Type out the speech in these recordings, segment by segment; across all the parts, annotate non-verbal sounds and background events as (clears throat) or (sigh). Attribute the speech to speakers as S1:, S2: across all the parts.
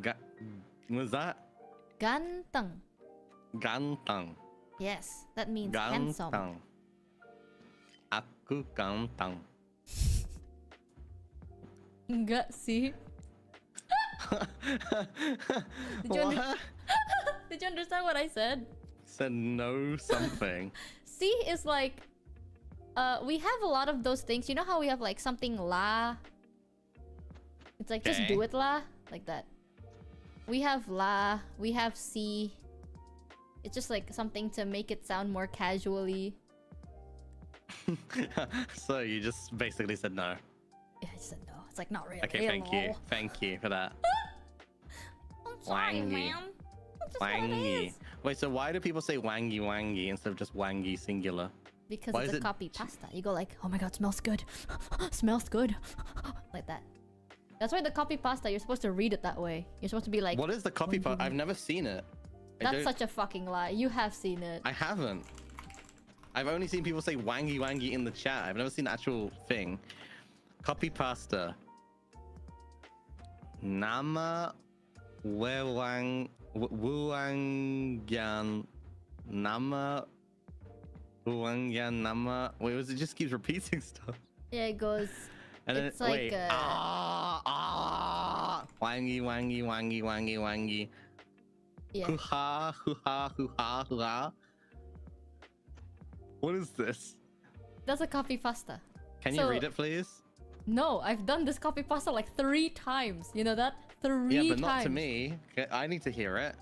S1: Ga- was that
S2: Ganteng.
S1: ganteng?
S2: Yes, that means handsome.
S1: Ganteng. Aku ganteng.
S2: Enggak sih. (laughs) Did you, under-
S1: What? (laughs)
S2: Did you understand what I said?
S1: Said no something. (laughs)
S2: C is like uh we have a lot of those things. You know how we have like something la? It's like just do it la like that. We have la, we have C. It's just like something to make it sound more casually. (laughs)
S1: so you just basically said no.
S2: Yeah, I said no. It's like not really.
S1: Okay, thank you. Thank you for that. (laughs)
S2: I'm sorry,
S1: Wangy.
S2: man. That's just what it
S1: Wangy. Wait, so why do people say wangy wangy instead of just wangy singular?
S2: Because
S1: Why
S2: it's a
S1: it
S2: copy pasta. You go like, oh my god, smells good. (laughs) smells good. like that. That's why the copy pasta, you're supposed to read it that way. You're supposed to be like,
S1: What is the copy pasta? I've never seen it. I
S2: that's
S1: don't-
S2: such a fucking lie. You have seen it.
S1: I haven't. I've only seen people say wangy wangy in the chat. I've never seen the actual thing. Copy pasta. Nama wewang wuangyan nama wuangyan nama. Wait, was it just keeps repeating (laughs) stuff?
S2: Yeah, it goes.
S1: And then
S2: It's like,
S1: wait,
S2: uh,
S1: ah ah wangy wangy wangy wangy wangy.
S2: Yeah.
S1: Hoo ha hoo ha hoo ha hoo ha. What is this?
S2: That's a copy pasta.
S1: Can you read it, please?
S2: No, I've done this copy pasta like three times. You know that? Three times.
S1: yeah, but
S2: times.
S1: not to me. I need to hear it.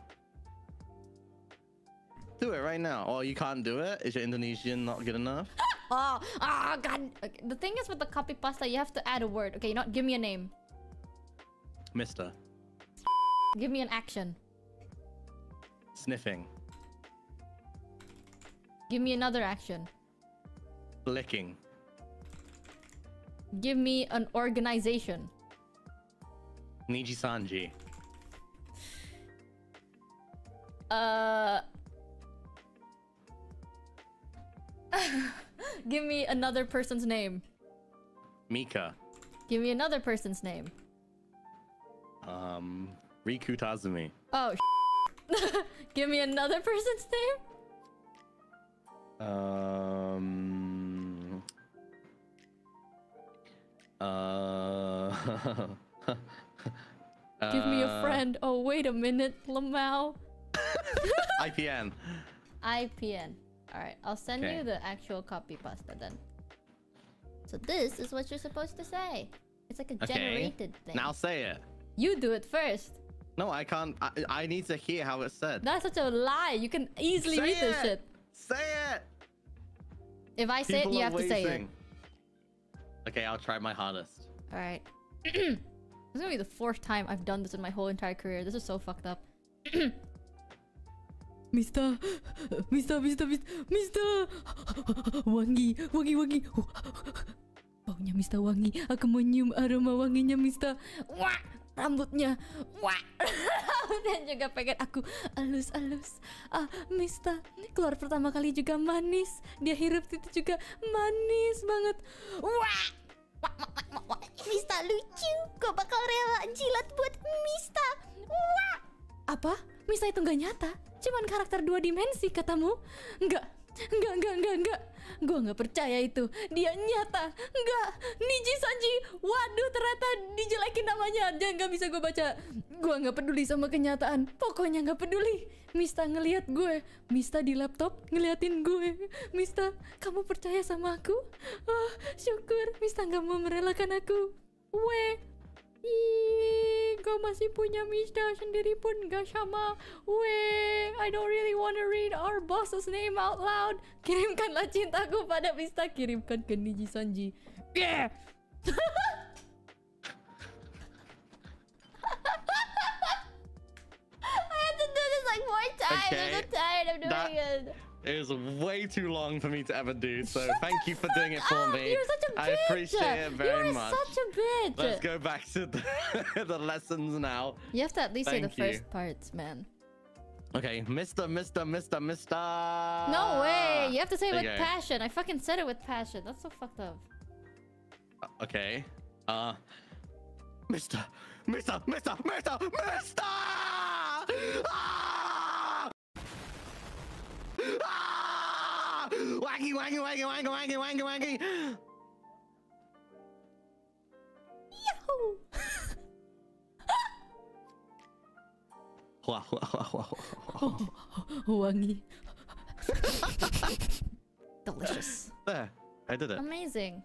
S1: Do it right now. Oh, you can't do it? Is your Indonesian not good enough? (laughs) (laughs)
S2: Oh, oh god. Okay, the thing is with the copy pasta, you have to add a word. Okay, not give me a name.
S1: Mister.
S2: Give me an action.
S1: Sniffing.
S2: Give me another action.
S1: Licking.
S2: Give me an organization.
S1: Nijisanji.
S2: Uh. (laughs) Give me another person's name.
S1: Mika.
S2: Give me another person's name.
S1: Um, Riku Tazumi.
S2: Oh, (laughs) (laughs) Give me another person's name.
S1: Um. Uh.
S2: Give me a
S1: uh,
S2: friend. Oh, wait a minute, Lamau.
S1: IPN.
S2: IPN. Alright, I'll send
S1: Okay.
S2: you the actual copy pasta then. So this is what you're supposed to say. It's like a
S1: Okay.
S2: generated thing.
S1: Now say it.
S2: You do it first.
S1: No, I can't. I, I need to hear how it's said.
S2: That's such a lie. You can easily
S1: Say
S2: read this
S1: it!
S2: shit.
S1: Say it.
S2: If I say
S1: People
S2: it, you have to say it.
S1: Okay, I'll try my hardest.
S2: Alright. (clears throat) this is gonna be the fourth time I've done this in my whole entire career. This is so fucked up. (clears throat) Mister, Mister, Mister, Mister, wangi, wangi, wangi. Baunya Mister wangi. Aku menyium aroma wanginya Mister. Wah, rambutnya. Wah, (laughs) dan juga pengen aku alus-alus. Ah, Mister, keluar pertama kali juga manis. Dia hirup itu juga manis banget. Wah. Mista lucu. Kau bakal rela jilat buat Mista. Wah. Apa? Mista itu nggak nyata? Cuman karakter dua dimensi katamu? Enggak. Enggak, enggak, enggak, enggak. Gua nggak percaya itu. Dia nyata. Enggak. Niji Sanji. Waduh, ternyata dijelekin namanya. Jangan nggak bisa gue baca. Gua nggak peduli sama kenyataan. Pokoknya nggak peduli. Mista ngelihat gue. Mista di laptop ngeliatin gue. Mista, kamu percaya sama aku? Oh, syukur. Mista nggak mau merelakan aku. Weh. Ih, kau masih punya Mista sendiri pun gak sama. Weh, I don't really wanna read our boss's name out loud. Kirimkanlah cintaku pada Mista. Kirimkan ke Niji Sanji. Yeah. (laughs) I had to do this like four times.
S1: Okay.
S2: Tired of doing
S1: That-
S2: it.
S1: Was way too long for me to ever do, so thank you for doing it for
S2: Ah,
S1: me.
S2: You're such a bitch.
S1: I appreciate it very
S2: You're
S1: much.
S2: such a bitch.
S1: Let's go back to the, (laughs) the lessons now.
S2: You have to at least say the
S1: you.
S2: first parts, man.
S1: Okay, Mr. Mr. Mr. Mr.
S2: No way! You have to say it with passion. I fucking said it with passion. That's so fucked up.
S1: Okay. Uh, Mr. Mister, Mister, Mister, Mister! Ah! Ah! Wangy, wangy, wangy, wangy, wangy, wangy, (laughs) wangy.
S2: Yahoo!
S1: Oh, hua, hua, hua, hua, hua, hua.
S2: Wangi. (laughs) Delicious.
S1: There, I did it.
S2: Amazing.